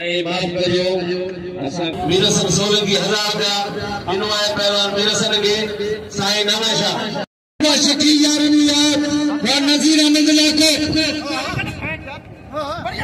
اے باپ جو میرا سن سولے کی ہزار پیا انوائے پہلوان میرا سن کے سائے نمائشہ شکریہ رمیہ ونظیر احمد اللہ کو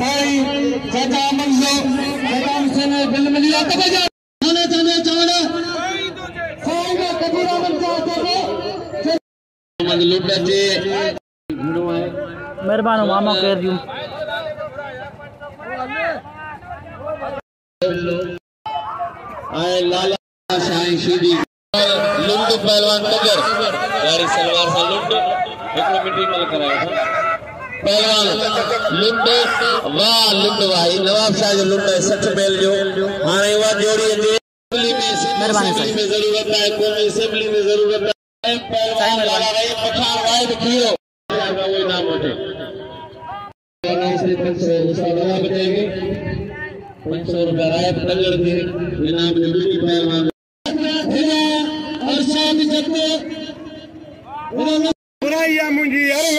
پائی جگہ منزو جگہ حسین بل ملیا تبا جا جانے جانے جانے۔ خائمہ کبیرہ من جاتا ہے من لپنا جی۔ مربانو ماما کہہ دیوں آئے لالا شاہی شیدی۔ لندو پہلوان تگر جاری سلوار سا لندو ایک میٹی مل کر آئے تھا۔ پہلوان لنڈے واہ لنڈے واہی نواب شاہ جو لنڈے سچ پہل جو ہاں ہی واہ جوڑی ہے دیر اسیبلی میں ضرورت ہے کونی اسیبلی میں ضرورت ہے۔ پہلوان لڑا رہی پتھان رائے بکھیرو۔ برائی یا منجی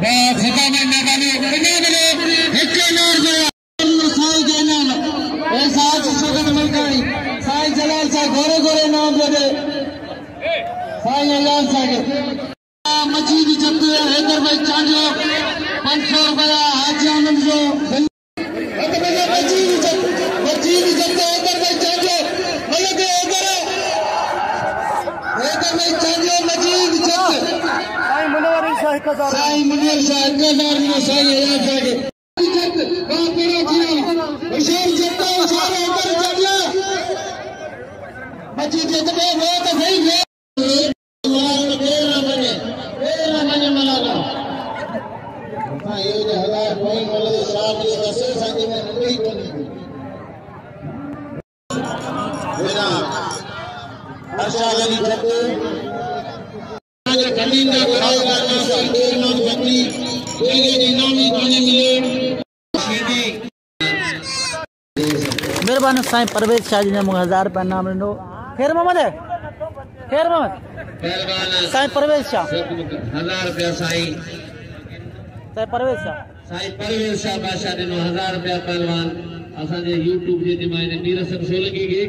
با خدا میں نگانی نگانی ایک نور جو نور کھول دے نام اے صاحب سکندر ملگائی صاحب جلال صاحب گور گور نام دے اے صاحب şair kazandı. Sayın Münir şair kazandı Sayın Eyal Fadi. Hey, hey, hey, مهرباني سائين پرويج شاهه جي ني مون کي هزار رپيا انعام ڏنو خير محمد خير محمد سائين پرويج شاهه. هزار رپيا سائين. سائين پرويج شاهه. سائين پرويج شاهه بادشاهه ڏنو هزار رپيا پهلوان. اسان جي يوٽيوب جي نمائندي مير سنگهه سولنڪي کي